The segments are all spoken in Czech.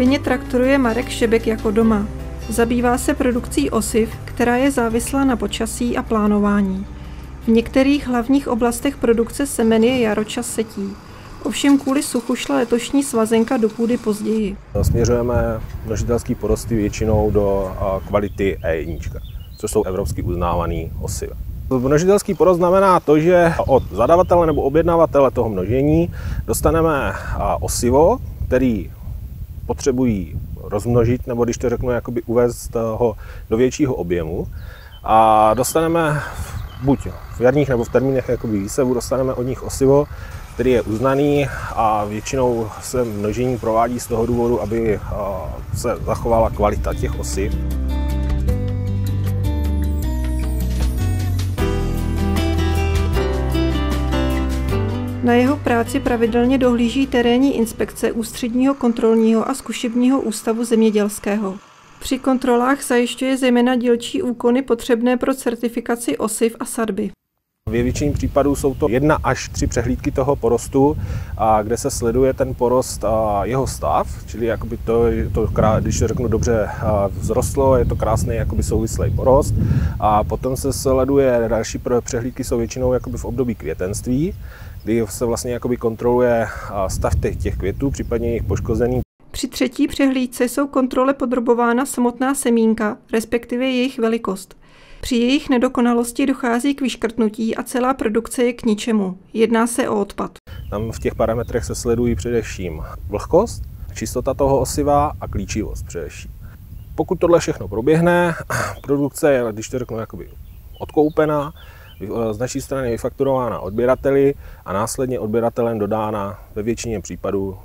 kabině traktoru je Marek Šebek jako doma. Zabývá se produkcí osiv, která je závislá na počasí a plánování. V některých hlavních oblastech produkce semen je jaročas setí. Ovšem kvůli suchu šla letošní svazenka do půdy později. Směřujeme množitelské porosty většinou do kvality E1, což jsou evropsky uznávané osiva. Množitelský porost znamená to, že od zadavatele nebo objednavatele toho množení dostaneme osivo, který potřebují rozmnožit, nebo když to řeknu, jakoby uvést ho do většího objemu. A dostaneme buď v jarních nebo v termínech jakoby výsevu, dostaneme od nich osivo, který je uznaný a většinou se množení provádí z toho důvodu, aby se zachovala kvalita těch osiv. Na jeho práci pravidelně dohlíží terénní inspekce Ústředního kontrolního a zkušebního ústavu zemědělského. Při kontrolách zajišťuje zejména dílčí úkony potřebné pro certifikaci osiv a sadby. V většině případů jsou to jedna až tři přehlídky toho porostu, a kde se sleduje ten porost a jeho stav, čili jakoby to, to, když řeknu dobře, vzrostlo, je to krásný jakoby souvislý porost. A potom se sleduje, další přehlídky jsou většinou jakoby v období květenství, kdy se vlastně jakoby kontroluje stav těch, těch květů, případně jejich poškozený. Při třetí přehlídce jsou kontrole podrobována samotná semínka, respektive jejich velikost. Při jejich nedokonalosti dochází k vyškrtnutí a celá produkce je k ničemu. Jedná se o odpad. Tam v těch parametrech se sledují především vlhkost, čistota toho osiva a klíčivost především. Pokud tohle všechno proběhne, produkce je, když to řeknu, jakoby odkoupená, z naší strany vyfakturována odběrateli a následně odběratelem dodána ve většině případů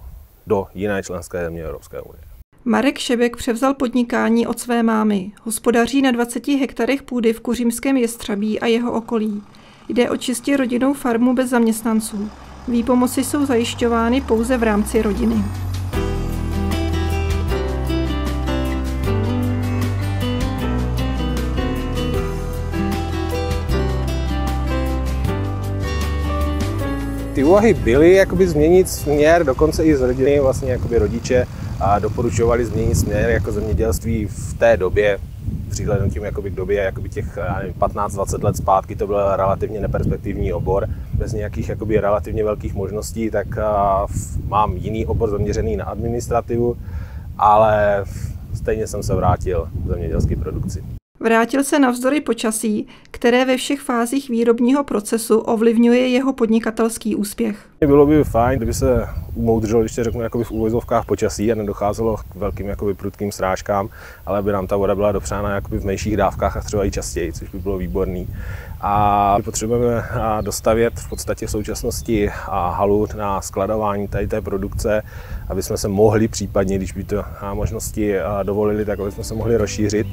do jiné členské země Evropské unie. Marek Šebek převzal podnikání od své mámy. Hospodaří na 20 hektarech půdy v Kuřímském Jestřabí a jeho okolí. Jde o čistě rodinnou farmu bez zaměstnanců. Výpomoci jsou zajišťovány pouze v rámci rodiny. Ty úvahy byly jakoby změnit směr, dokonce i z rodiny, vlastně jakoby rodiče a doporučovali změnit směr jako zemědělství v té době, přihlednutím jakoby k době jakoby těch 15-20 let zpátky to byl relativně neperspektivní obor, bez nějakých jakoby relativně velkých možností, tak mám jiný obor zaměřený na administrativu, ale stejně jsem se vrátil k zemědělské produkci. Vrátil se navzdory počasí, které ve všech fázích výrobního procesu ovlivňuje jeho podnikatelský úspěch. Bylo by fajn, kdyby se umoudřilo, když řeknu, v úvozovkách počasí a nedocházelo k velkým jakoby prudkým srážkám, ale by nám ta voda byla dopřána jakoby v menších dávkách a třeba i častěji, což by bylo výborný. A potřebujeme dostavět v podstatě v současnosti halu na skladování tady té produkce, aby jsme se mohli případně, když by to možnosti dovolili, tak aby jsme se mohli rozšířit.